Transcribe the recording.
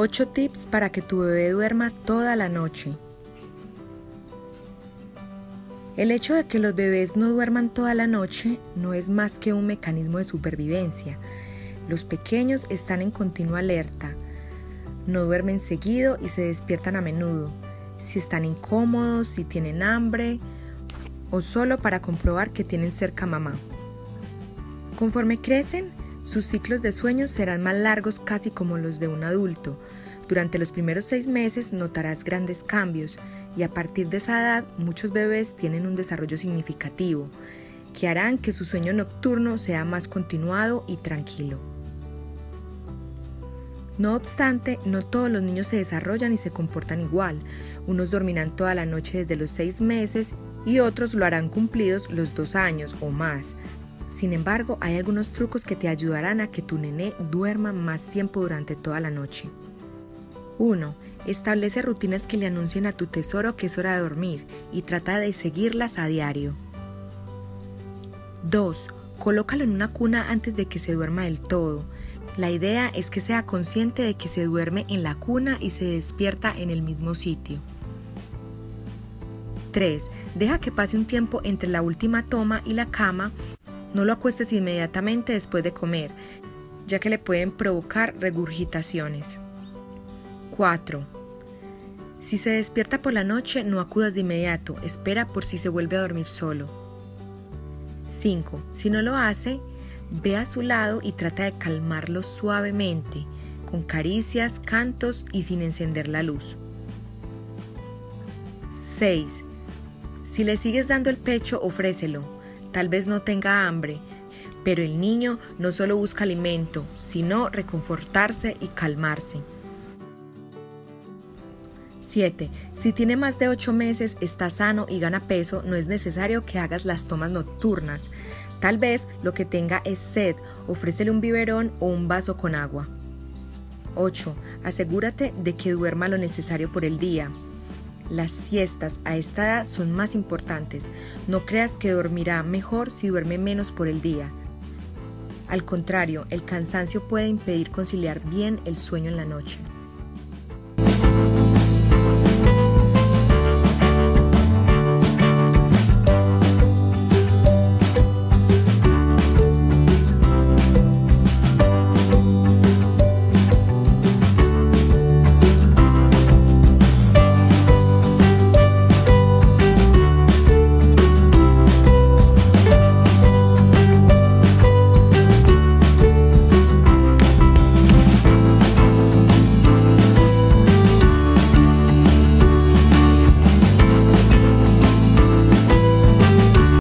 8 tips para que tu bebé duerma toda la noche. El hecho de que los bebés no duerman toda la noche no es más que un mecanismo de supervivencia. Los pequeños están en continua alerta, no duermen seguido y se despiertan a menudo, si están incómodos, si tienen hambre o solo para comprobar que tienen cerca mamá. Conforme crecen, sus ciclos de sueño serán más largos casi como los de un adulto. Durante los primeros seis meses notarás grandes cambios y a partir de esa edad muchos bebés tienen un desarrollo significativo que harán que su sueño nocturno sea más continuado y tranquilo. No obstante, no todos los niños se desarrollan y se comportan igual. Unos dormirán toda la noche desde los seis meses y otros lo harán cumplidos los dos años o más. Sin embargo, hay algunos trucos que te ayudarán a que tu nené duerma más tiempo durante toda la noche. 1. Establece rutinas que le anuncien a tu tesoro que es hora de dormir y trata de seguirlas a diario. 2. Colócalo en una cuna antes de que se duerma del todo. La idea es que sea consciente de que se duerme en la cuna y se despierta en el mismo sitio. 3. Deja que pase un tiempo entre la última toma y la cama no lo acuestes inmediatamente después de comer, ya que le pueden provocar regurgitaciones. 4. Si se despierta por la noche, no acudas de inmediato, espera por si se vuelve a dormir solo. 5. Si no lo hace, ve a su lado y trata de calmarlo suavemente, con caricias, cantos y sin encender la luz. 6. Si le sigues dando el pecho, ofrécelo, Tal vez no tenga hambre, pero el niño no solo busca alimento, sino reconfortarse y calmarse. 7. Si tiene más de 8 meses, está sano y gana peso, no es necesario que hagas las tomas nocturnas. Tal vez lo que tenga es sed, ofrécele un biberón o un vaso con agua. 8. Asegúrate de que duerma lo necesario por el día. Las siestas a esta edad son más importantes. No creas que dormirá mejor si duerme menos por el día. Al contrario, el cansancio puede impedir conciliar bien el sueño en la noche.